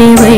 Be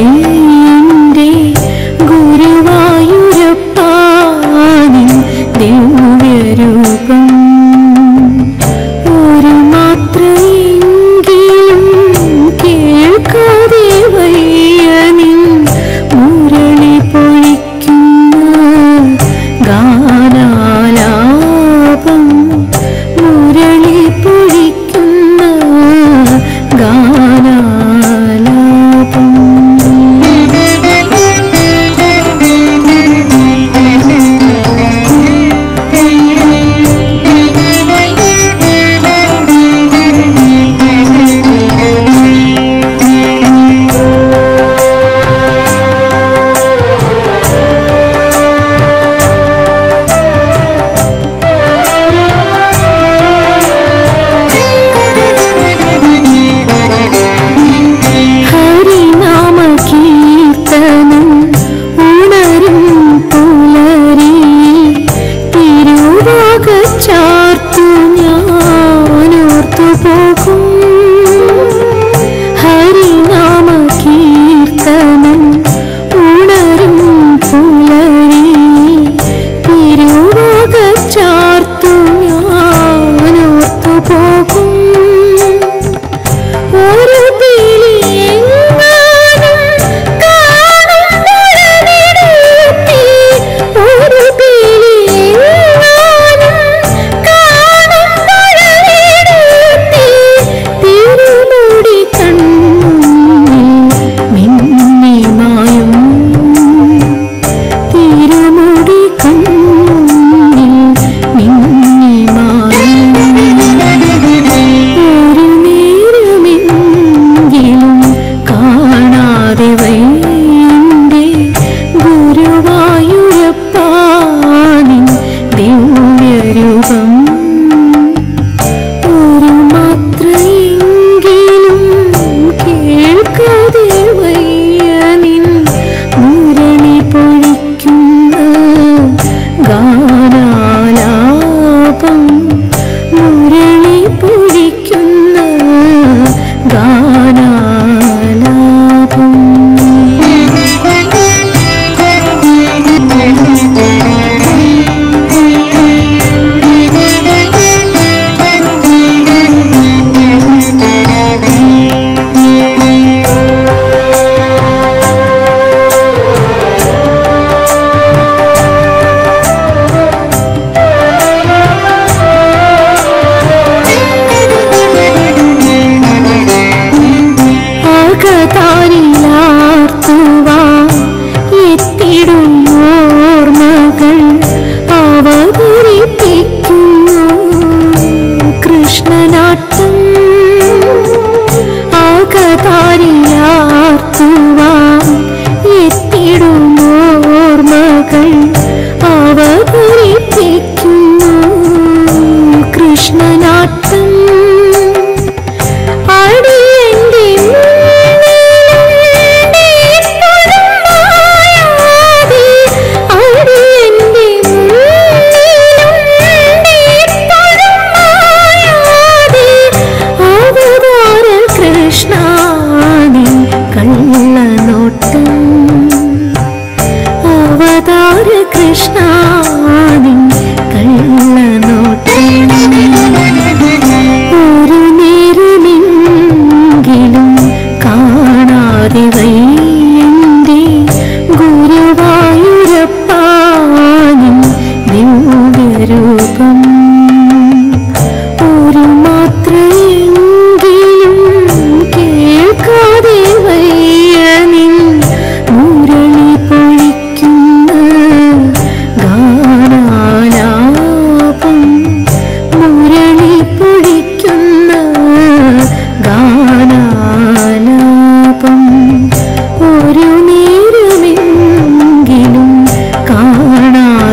Krishna.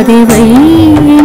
देवै